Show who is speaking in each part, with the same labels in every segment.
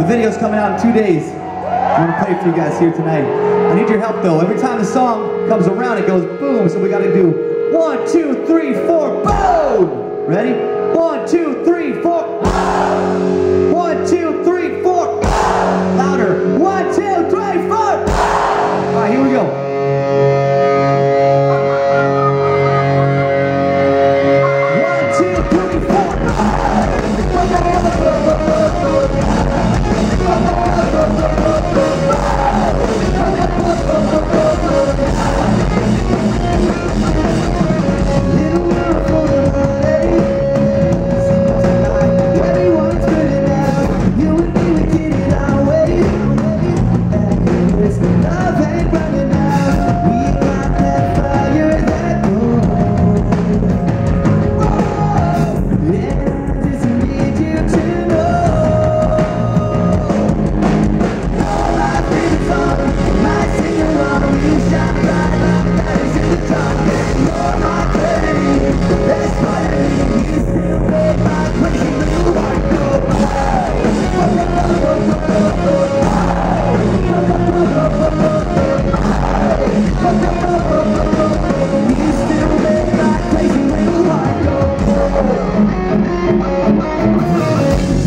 Speaker 1: The video's coming out in two days. I'm gonna play for you guys here tonight. I need your help though. Every time the song comes around, it goes boom. So we gotta do one, two, three, four, boom. Ready? One, two, three, four.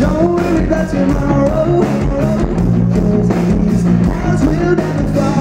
Speaker 1: Don't worry about tomorrow. 'Cause these clouds will never